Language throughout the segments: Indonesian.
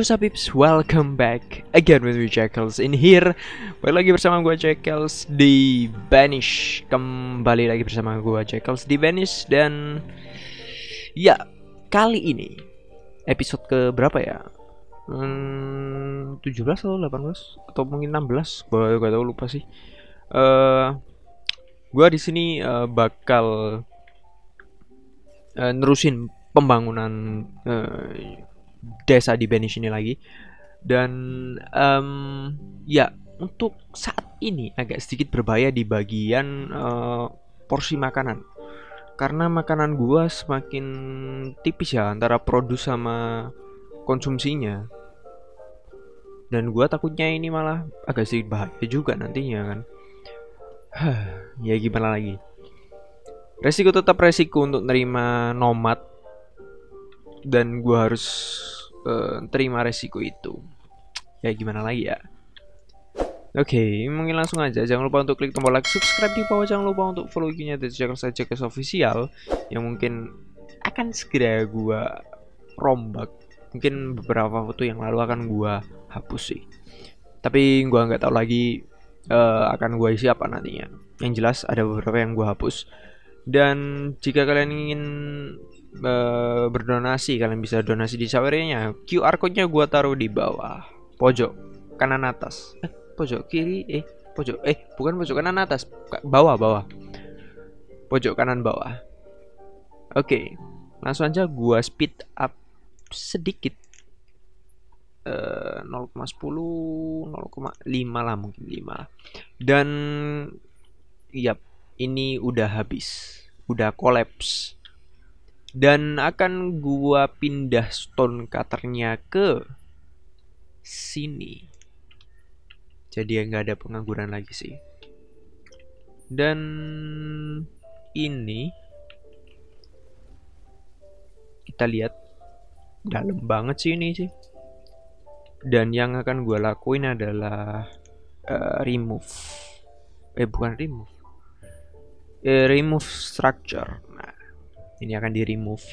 Yo Sapips, welcome back again with me Jackals in here Balik lagi bersama gue Jackals di Banish Kembali lagi bersama gue Jackals di Banish Dan Ya, kali ini Episode ke berapa ya? Hmm, 17 atau 18? Atau mungkin 16? Gue gak tau lupa sih uh, Gue di sini uh, bakal uh, Nerusin pembangunan desa di Benish ini lagi. Dan um, ya untuk saat ini agak sedikit berbahaya di bagian uh, porsi makanan. Karena makanan gua semakin tipis ya antara produs sama konsumsinya. Dan gua takutnya ini malah agak sedikit bahaya juga nantinya kan. Ya gimana lagi? Resiko tetap resiko untuk nerima nomad. Dan gue harus uh, terima resiko itu ya gimana lagi ya Oke, okay, mungkin langsung aja. Jangan lupa untuk klik tombol like, subscribe di bawah. Jangan lupa untuk follow IG-nya Jakarta saja ke official yang mungkin akan segera gue rombak. Mungkin beberapa foto yang lalu akan gue hapus sih. Tapi gue nggak tahu lagi uh, akan gue isi apa nantinya. Yang jelas ada beberapa yang gue hapus. Dan jika kalian ingin uh, berdonasi kalian bisa donasi di sawernya QR code-nya gua taruh di bawah. Pojok kanan atas. Eh pojok kiri eh pojok eh bukan pojok kanan atas. Bawah bawah. Pojok kanan bawah. Oke okay. langsung aja gua speed up sedikit. Uh, 0,10 0,5 lah mungkin 5 dan yap ini udah habis. Udah collapse dan akan gua pindah stone cutternya ke sini. Jadi nggak ada pengangguran lagi sih. Dan ini kita lihat. Dalam banget sih ini sih. Dan yang akan gue lakuin adalah uh, remove. Eh bukan remove. Uh, remove structure ini akan di remove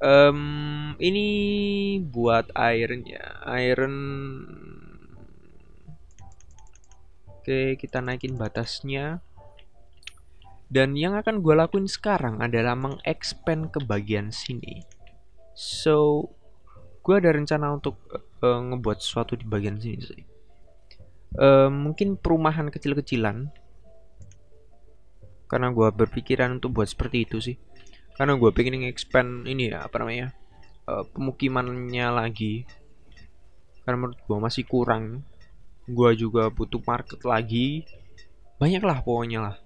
um, ini buat iron ya iron. Oke kita naikin batasnya. Dan yang akan gue lakuin sekarang adalah mengexpand ke bagian sini. So gue ada rencana untuk uh, ngebuat sesuatu di bagian sini sih. Uh, mungkin perumahan kecil-kecilan. Karena gue berpikiran untuk buat seperti itu sih karena gue pengen expand ini ya apa namanya uh, pemukimannya lagi. Karena menurut gue masih kurang. Gue juga butuh market lagi. Banyak lah pokoknya lah.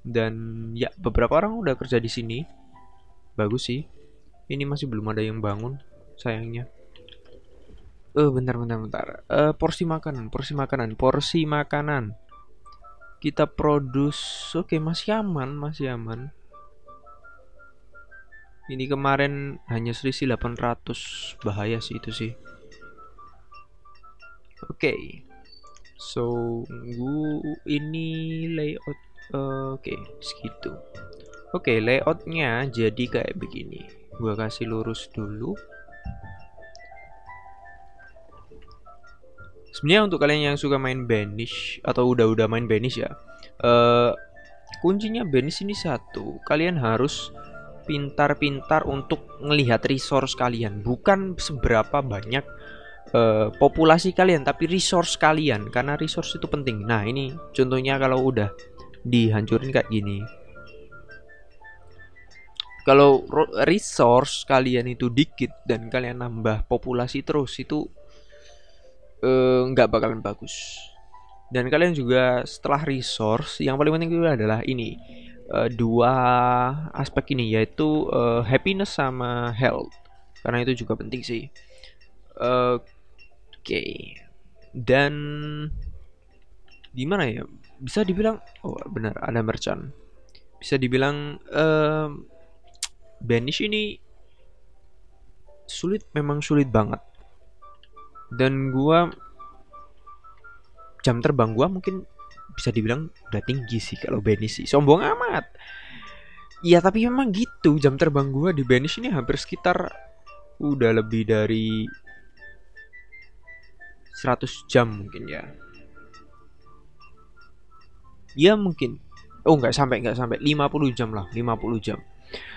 Dan ya beberapa orang udah kerja di sini. Bagus sih. Ini masih belum ada yang bangun sayangnya. Eh uh, bentar bentar bentar. Uh, porsi makanan porsi makanan porsi makanan. Kita produce oke okay, masih aman masih aman ini kemarin hanya selisih 800 bahaya sih itu sih. Oke. Okay. so ini layout uh, oke okay, segitu. Oke okay, layoutnya jadi kayak begini. Gua kasih lurus dulu. Sebenarnya untuk kalian yang suka main banish atau udah-udah main banish ya uh, kuncinya banish ini satu. Kalian harus pintar-pintar untuk melihat resource kalian, bukan seberapa banyak uh, populasi kalian, tapi resource kalian karena resource itu penting. Nah, ini contohnya kalau udah dihancurin kayak gini. Kalau resource kalian itu dikit dan kalian nambah populasi terus itu eh, nggak uh, bakalan bagus. Dan kalian juga setelah resource yang paling penting itu adalah ini uh, dua aspek ini yaitu uh, happiness sama health karena itu juga penting sih. Oke. Okay. Dan gimana ya? Bisa dibilang oh benar ada merchant. Bisa dibilang uh, banish ini sulit memang sulit banget. Dan gua jam terbang gua mungkin bisa dibilang udah tinggi sih kalau Benish sih. Sombong amat. Iya tapi memang gitu. Jam terbang gue di Benish ini hampir sekitar udah lebih dari 100 jam mungkin ya. Ya mungkin. Oh nggak sampai nggak sampai. 50 jam lah 50 jam.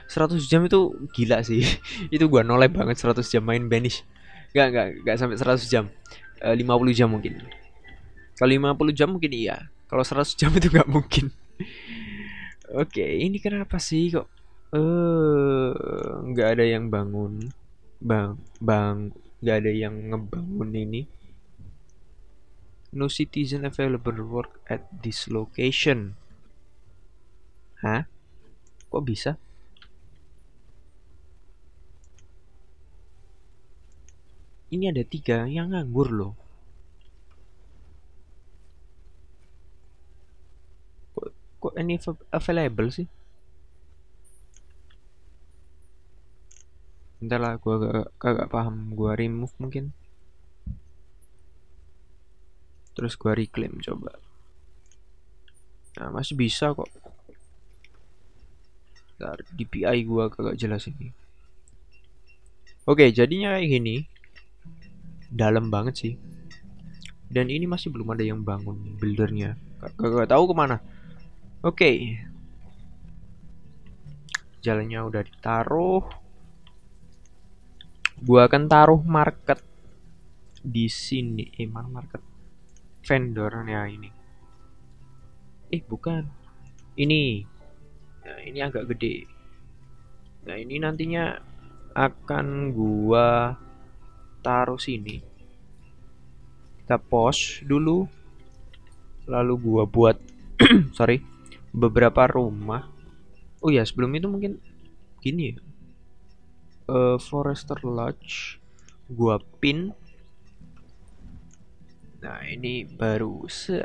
100 jam itu gila sih. Itu gua nolep banget 100 jam main banish nggak nggak nggak sampai 100 jam. E, eh, 50 jam mungkin. Kalau 50 jam mungkin iya kalau 100 jam itu nggak mungkin oke ini kenapa sih kok eh uh, nggak ada yang bangun bang bang nggak ada yang ngebangun ini No citizen available work at this location. Hah? Kok bisa? Ini ada tiga yang nganggur loh. Ini available sih? Bentar lah, gua gak, kagak paham. Gua remove mungkin. Terus gua reclaim coba. Nah masih bisa kok. Ntar DPI gua kagak jelas ini. Oke jadinya kayak gini dalam banget sih. Dan ini masih belum ada yang bangun buildernya. Kagak tahu ke mana oke. Jalannya udah ditaruh. Gua akan taruh market di sini. Eh mana market? Vendor ya ini. Eh bukan. Ini. Nah ini agak gede. Nah ini nantinya akan gua taruh sini. Kita pos dulu. Lalu gua buat sorry beberapa rumah oh ya sebelum itu mungkin gini ya uh, Forester Lodge gua pin Nah ini baru se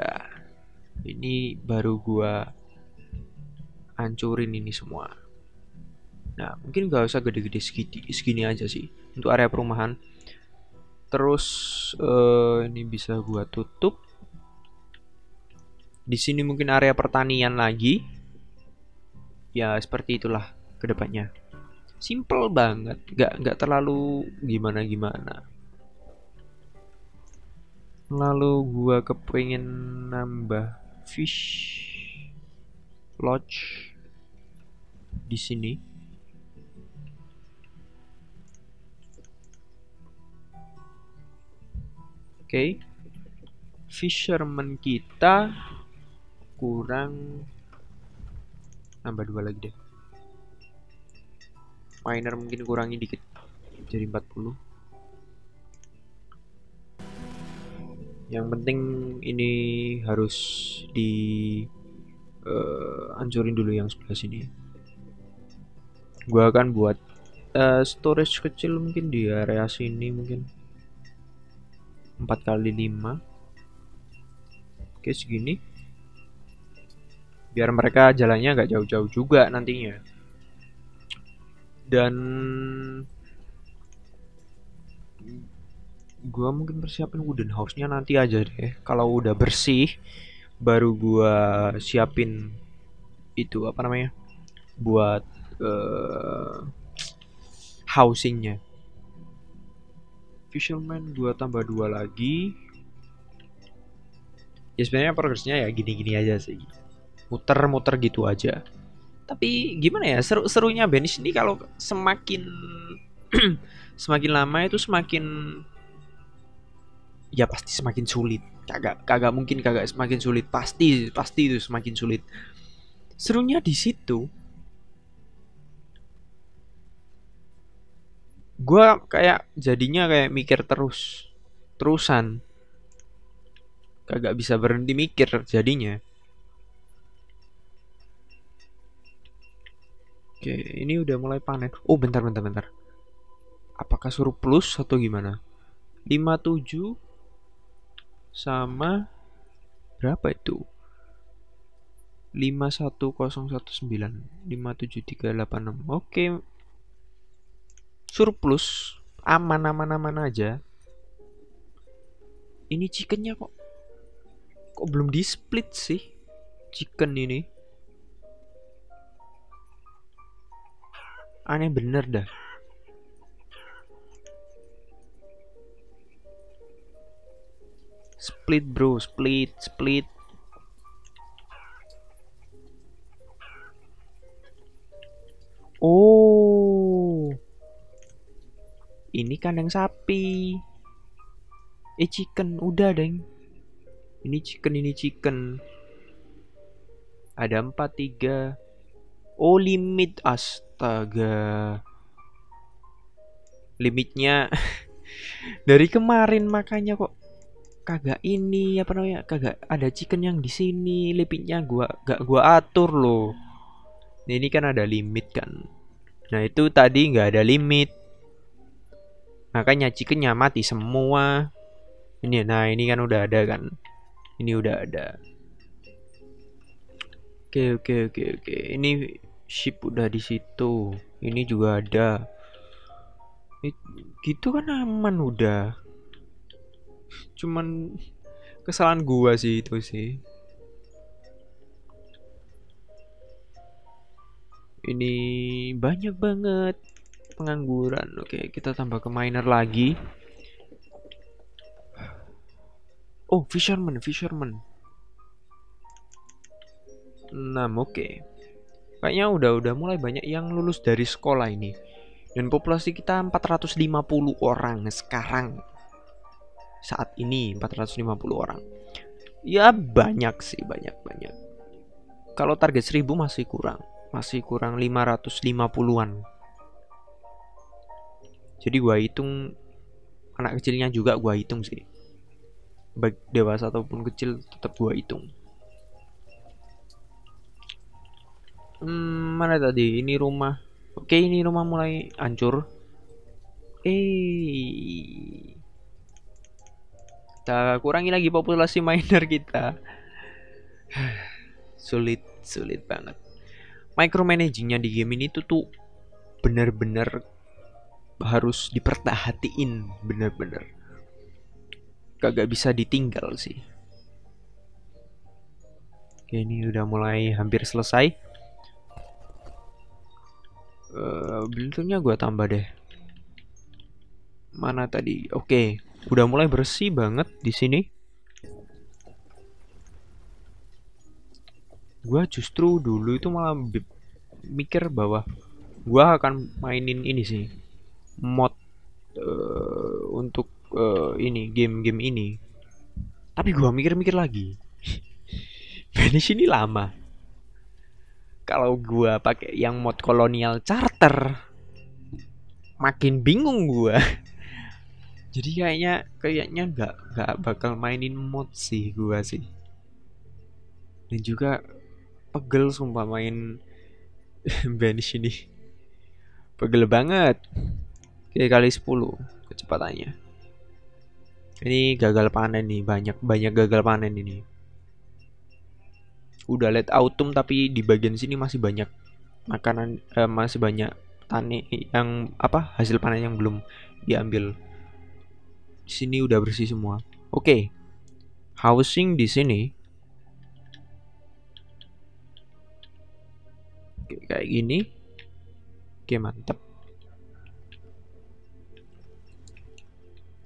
ini baru gua hancurin ini semua. Nah mungkin gak usah gede-gede segini, segini aja sih untuk area perumahan. Terus uh, ini bisa gua tutup. Di sini mungkin area pertanian lagi. Ya seperti itulah ke depannya. Simple banget, gak nggak terlalu gimana gimana lalu gua kepengen nambah fish lodge di sini oke okay. fisherman kita kurang nambah dua lagi deh. Miner mungkin kurangi dikit jadi 40 yang penting ini harus di uh, ancurin dulu yang sebelah sini. Gua akan buat uh, storage kecil mungkin di area sini mungkin. 4 kali 5 oke segini biar mereka jalannya nggak jauh-jauh juga nantinya dan gua mungkin persiapin wooden house-nya nanti aja deh. Kalau udah bersih baru gua siapin itu apa namanya? buat uh, housingnya. Fisherman gua tambah dua lagi. Ya sebenarnya progresnya ya gini-gini aja sih. Muter-muter gitu aja. Tapi gimana ya seru serunya Banish ini kalau semakin semakin lama itu semakin ya pasti semakin sulit. Kagak kagak mungkin kagak semakin sulit. Pasti pasti itu semakin sulit. Serunya di situ gue kayak jadinya kayak mikir terus terusan. Kagak bisa berhenti mikir jadinya oke ini udah mulai panen. Oh bentar bentar bentar. Apakah suruh plus atau gimana? 57 sama berapa itu? 51019 57386 oke. Surplus aman aman aman aja. Ini chickennya kok. Kok belum di split sih? Chicken ini Aneh bener dah. Split bro, split, split. Oh. Ini kandang sapi. Eh chicken, udah deng. Ini chicken, ini chicken. Ada empat tiga Oh limit. Astaga. Limitnya. Dari kemarin makanya kok kagak ini apa namanya kagak ada chicken yang di sini. Limitnya gua gak gua atur loh. Nah, ini kan ada limit kan. Nah itu tadi nggak ada limit. Makanya chickennya mati semua. Ini nah ini kan udah ada kan. Ini udah ada. Oke oke oke oke. Ini ship udah di situ. Ini juga ada. Gitu kan aman udah. Cuman kesalahan gua sih itu sih. Ini banyak banget pengangguran. Oke kita tambah ke miner lagi. Oh fisherman fisherman. 6 oke kayaknya udah udah mulai banyak yang lulus dari sekolah ini dan populasi kita 450 orang sekarang saat ini 450 orang. Ya banyak sih, banyak-banyak. Kalau target 1000 masih kurang. Masih kurang 550-an. Jadi gua hitung anak kecilnya juga gua hitung sih. Baik dewasa ataupun kecil tetap gua hitung. Hmm, mana tadi? Ini rumah. Oke, ini rumah mulai hancur. Eh, kita kurangi lagi populasi miner kita sulit sulit banget micromanagingnya di game ini tuh tuh bener-bener harus diperhatiin bener-bener kagak bisa ditinggal sih Oke, ini udah mulai hampir selesai uh, buildnya gue tambah deh mana tadi oke okay udah mulai bersih banget di sini. Gua justru dulu itu malah mikir bahwa gua akan mainin ini sih mod uh, untuk uh, ini game-game ini. Tapi gua mikir-mikir lagi. Vanish ini lama. Kalau gua pakai yang mod kolonial charter makin bingung gua. jadi kayaknya kayaknya nggak nggak bakal mainin mod sih gua sih. Dan juga pegel sumpah main banish ini. Pegel banget. Kayak kali 10 kecepatannya. Ini gagal panen nih banyak banyak gagal panen ini udah late autumn tapi di bagian sini masih banyak makanan eh, masih banyak tani yang apa hasil panen yang belum diambil sini udah bersih semua. Oke. Okay. Housing di sini kayak gini. Oke, mantap.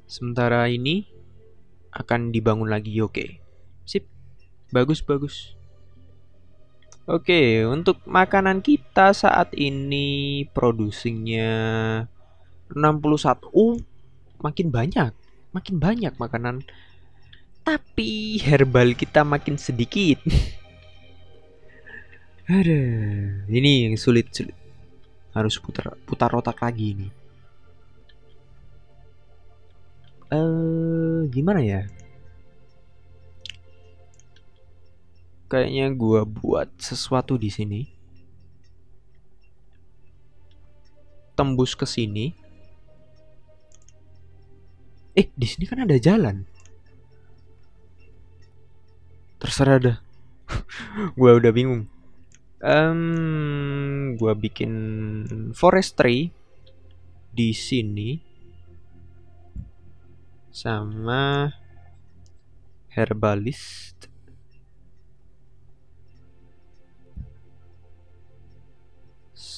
Sementara ini akan dibangun lagi. Oke. Sip. Bagus, bagus. Oke, untuk makanan kita saat ini produksinya 61. Uh, makin banyak makin banyak makanan. Tapi herbal kita makin sedikit. Ada ini yang sulit sulit. Harus putar putar otak lagi ini. Eh uh, gimana ya kayaknya gua buat sesuatu di sini tembus ke sini Eh, di sini kan ada jalan. Terserah dah. gua udah bingung. Um, gua bikin forestry di sini sama herbalist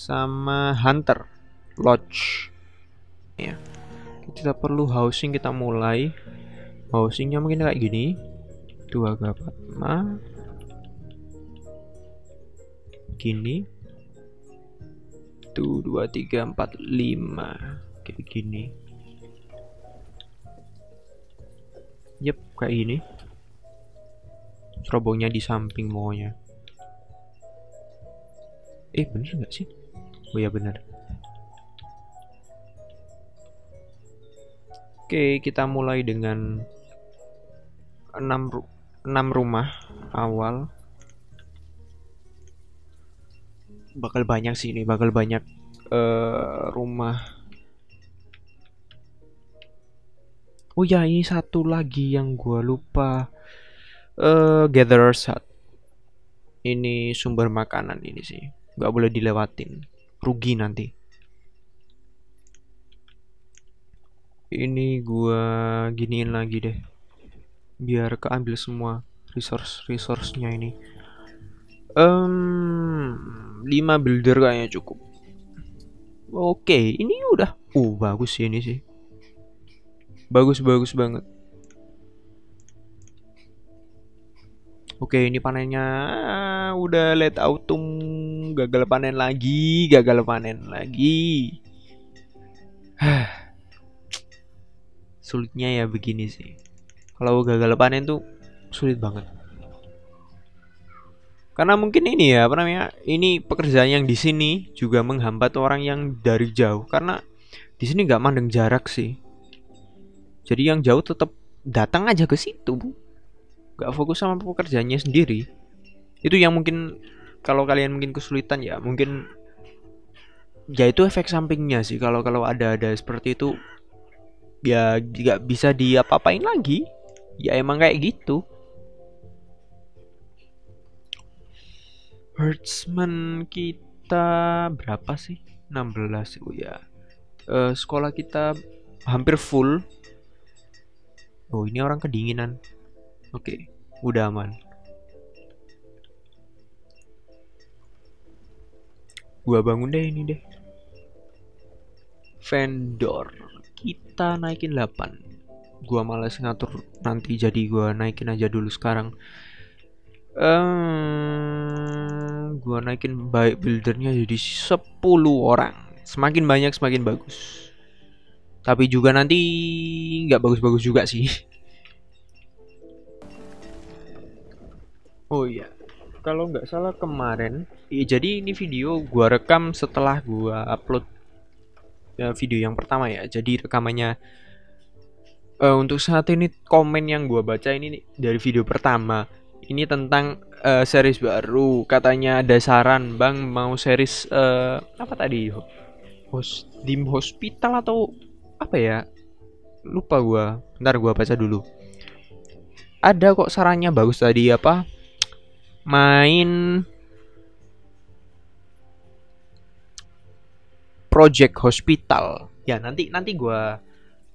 sama hunter. Lodge. Ya kita perlu housing kita mulai. Housingnya mungkin kayak gini. Dua gapatma gini. Tuh dua tiga empat lima. Kayak gini. Yep kayak gini. Serobongnya di samping maunya eh bener nggak sih oh ya bener oke kita mulai dengan 6 ru 6 rumah awal. Bakal banyak sih ini bakal banyak uh, rumah. Oh ya ini satu lagi yang gua lupa. Uh, gatherers hut ini sumber makanan ini sih. Nggak boleh dilewatin rugi nanti. Ini gua giniin lagi deh. Biar keambil semua resource resource-nya ini. Um, 5 builder kayaknya cukup. Oke ini udah. Uh bagus sih ini sih. Bagus bagus banget. Oke, ini panennya udah let autumn gagal panen lagi, gagal panen lagi. Sulitnya ya begini sih. Kalau gagal panen tuh sulit banget. Karena mungkin ini ya, apa namanya? Ini pekerjaan yang di sini juga menghambat orang yang dari jauh karena di sini nggak mandang jarak sih. Jadi yang jauh tetap datang aja ke situ, gak fokus sama pekerjaannya sendiri itu yang mungkin kalau kalian mungkin kesulitan ya mungkin ya itu efek sampingnya sih. Kalau kalau ada ada seperti itu ya nggak bisa diapa-apain lagi. Ya emang kayak gitu. Hertzman kita berapa sih? 16 oh ya. Uh, sekolah kita hampir full. Oh ini orang kedinginan. Oke, udah aman. Gua bangun deh ini deh. Vendor. Kita naikin 8. Gua males ngatur nanti jadi gua naikin aja dulu sekarang. Um, gua naikin baik buildernya jadi 10 orang. Semakin banyak semakin bagus. Tapi juga nanti nggak bagus-bagus juga sih. Oh iya, kalau nggak salah kemarin, iya, jadi ini video gua rekam setelah gua upload ya, video yang pertama ya. Jadi rekamannya uh, untuk saat ini komen yang gua baca ini dari video pertama. Ini tentang uh, series baru. Katanya ada saran, Bang, mau series uh, apa tadi? Host Dim Hospital atau apa ya? Lupa gua. Ntar gua baca dulu. Ada kok sarannya bagus tadi apa? Main Project Hospital. Ya nanti nanti gue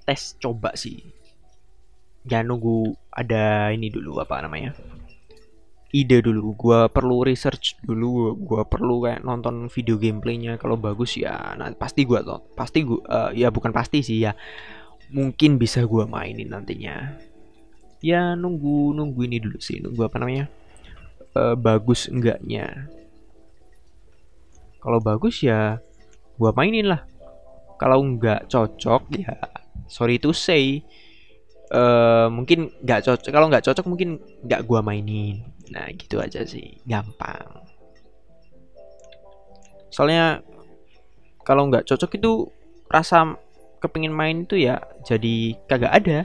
tes coba sih. Ya nunggu ada ini dulu apa namanya ide dulu. Gue perlu research dulu. Gue perlu kayak nonton video gameplaynya. Kalau bagus ya, nah pasti gue pasti gue uh, ya bukan pasti sih ya. Mungkin bisa gue mainin nantinya. Ya nunggu nunggu ini dulu sih. Nunggu apa namanya? Uh, bagus enggaknya. Kalau bagus ya gua mainin lah. Kalau enggak cocok ya sorry to say uh, mungkin nggak cocok kalau nggak cocok mungkin nggak gua mainin. Nah gitu aja sih gampang. Soalnya kalau nggak cocok itu rasa kepingin main itu ya jadi kagak ada.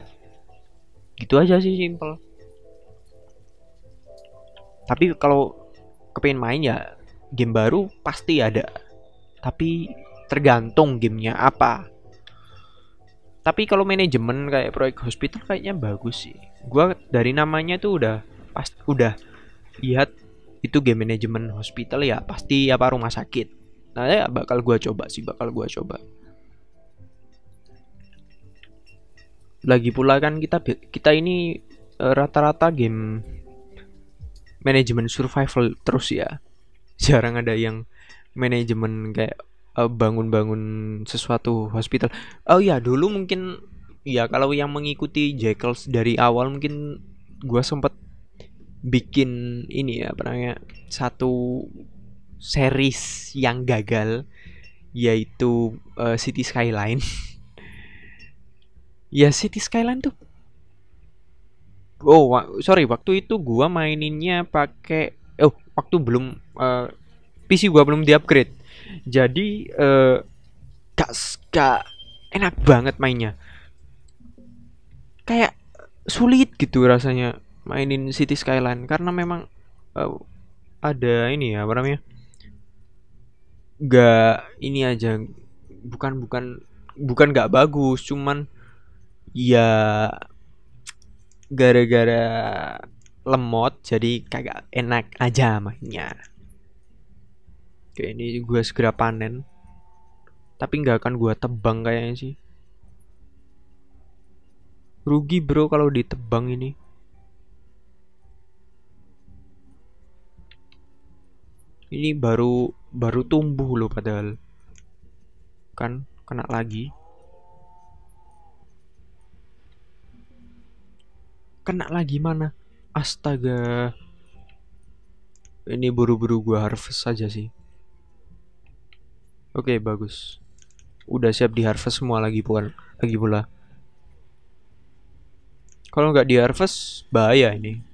Gitu aja sih simple tapi kalau kepengen main ya game baru pasti ada. Tapi tergantung gamenya apa. Tapi kalau manajemen kayak proyek hospital kayaknya bagus sih. Gua dari namanya tuh udah pas udah lihat itu game manajemen hospital ya pasti apa rumah sakit. Nah ya bakal gua coba sih bakal gua coba. Lagi pula kan kita kita ini eh, rata-rata game manajemen survival terus ya jarang ada yang manajemen kayak eh, bangun-bangun sesuatu hospital oh ya dulu mungkin ya kalau yang mengikuti Jackals dari awal mungkin gua sempet bikin ini ya apa namanya satu series yang gagal yaitu uh, City Skyline. ya City Skyline tuh Oh, sorry, waktu itu gua maininnya pakai oh, waktu belum uh, eh, PC gua belum di-upgrade. Jadi uh, gak, gak enak banget mainnya. Kayak sulit gitu rasanya mainin City Skyline karena memang uh, ada ini ya apa namanya? Gak ini aja bukan bukan bukan gak bagus, cuman ya gara-gara lemot jadi kagak enak aja mainnya oke ini gue segera panen. Tapi nggak akan gue tebang kayaknya sih. Rugi bro kalau ditebang ini. Ini baru baru tumbuh loh padahal. Kan kena lagi kena lagi mana astaga. Ini buru-buru gua harvest saja sih. Oke bagus. Udah siap di harvest semua lagi bukan lagi pula. Kalau nggak di harvest bahaya ini.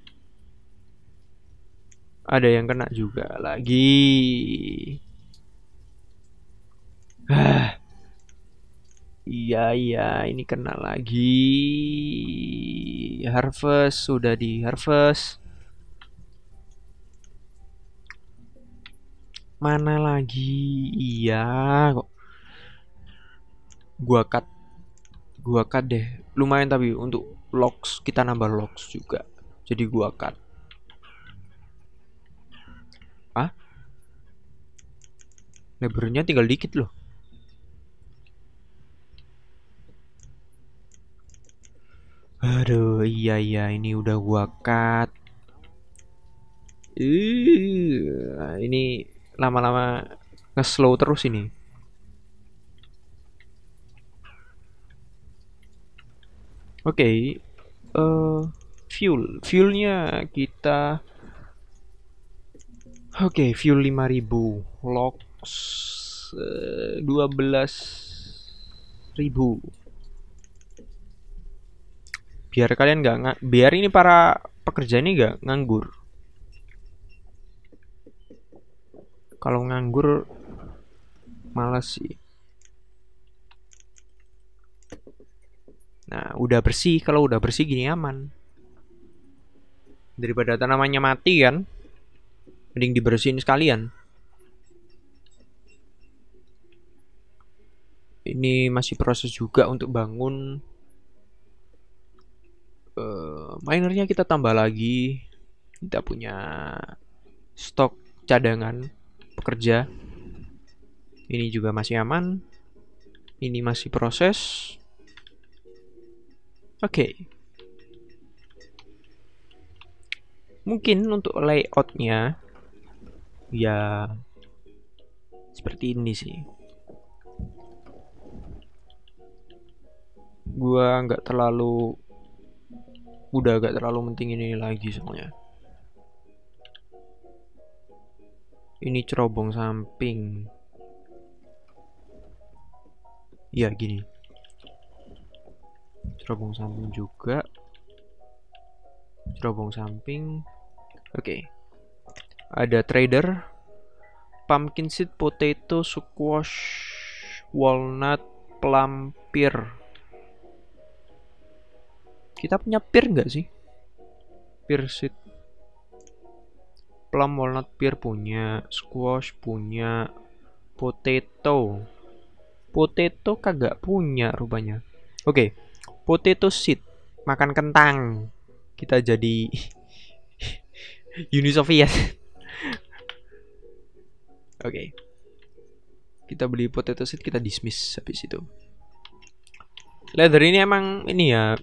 Ada yang kena juga lagi. Ah Iya iya ini kena lagi. Harvest sudah di harvest. Mana lagi? Iya kok. Gua cut Gua cut deh. Lumayan tapi untuk logs Kita nambah logs juga. Jadi gua cut. Ah Lebarnya tinggal dikit loh Aduh, iya iya ini udah gua cut. Uh, ini lama-lama nge-slow terus ini. Oke, okay. uh, eh, fuel, fuelnya kita, oke, okay, fuel 5000, logs uh, ribu biar kalian nggak biar ini para pekerja ini nggak nganggur. Kalau nganggur malas sih. Nah udah bersih. Kalau udah bersih gini aman. Daripada tanamannya mati kan? Mending dibersihin sekalian. Ini masih proses juga untuk bangun uh, minernya kita tambah lagi. Kita punya stok cadangan pekerja. Ini juga masih aman. Ini masih proses. Oke. Okay. mungkin untuk layoutnya ya seperti ini sih. Gua nggak terlalu udah agak terlalu penting ini lagi soalnya. Ini cerobong samping. Ya gini. Cerobong samping juga. Cerobong samping. Oke. Okay. ada trader. Pumpkin seed potato squash walnut plum pear kita punya pear nggak sih? Pear seed. Plum walnut pear punya, squash punya, potato. Potato kagak punya rupanya. Oke, okay. potato seed. Makan kentang. Kita jadi Uni Soviet. Oke. okay. Kita beli potato seed, kita dismiss habis itu. Leather ini emang ini ya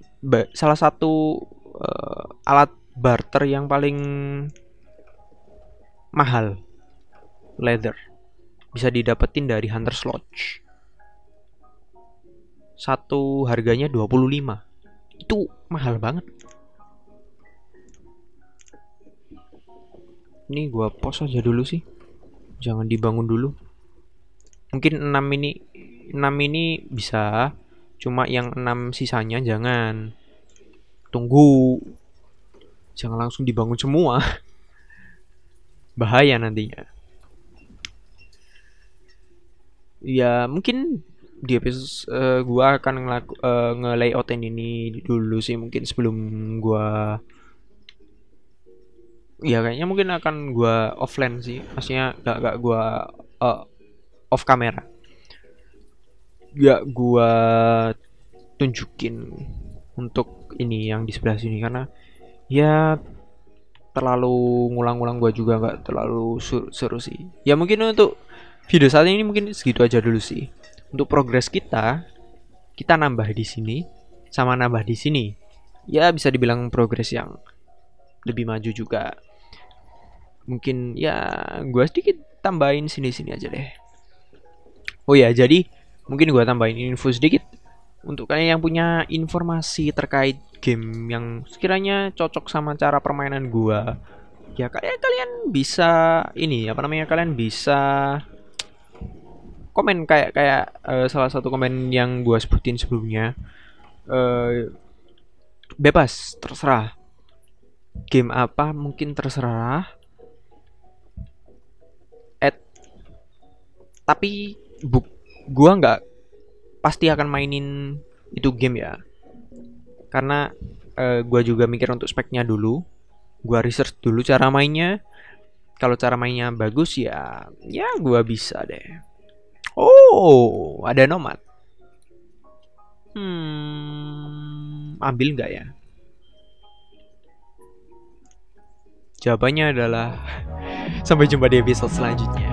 salah satu uh, alat barter yang paling mahal. Leather. Bisa didapetin dari Hunter's Lodge. Satu harganya 25 itu mahal banget. Ini gua pos aja dulu sih. Jangan dibangun dulu. Mungkin 6 ini 6 ini bisa cuma yang 6 sisanya jangan. Tunggu. Jangan langsung dibangun semua. Bahaya nantinya. Ya mungkin di episode uh, gua akan ngelaku, uh, nge-layoutin ini dulu sih. Mungkin sebelum gua ya kayaknya mungkin akan gua offline sih. Maksudnya gak gak gua uh, off kamera gak gua tunjukin untuk ini yang di sebelah sini. Karena ya terlalu ngulang-ngulang gua juga nggak terlalu seru sih. Ya mungkin untuk video saat ini mungkin segitu aja dulu sih. Untuk progres kita kita nambah di sini sama nambah di sini. Ya bisa dibilang progres yang lebih maju juga. Mungkin ya gue sedikit tambahin sini-sini aja deh. Oh ya jadi mungkin gue tambahin info sedikit. Untuk kalian yang punya informasi terkait game yang sekiranya cocok sama cara permainan gue ya kalian kalian bisa ini apa namanya kalian bisa komen kayak kayak uh, salah satu komen yang gue sebutin sebelumnya. Uh, bebas terserah. Game apa mungkin terserah. At tapi buk gua nggak pasti akan mainin itu game ya karena uh, gua juga mikir untuk speknya dulu gua research dulu cara mainnya kalau cara mainnya bagus ya ya gua bisa deh Oh, ada nomad. Hmm, ambil nggak ya? Jawabannya adalah sampai jumpa di episode selanjutnya.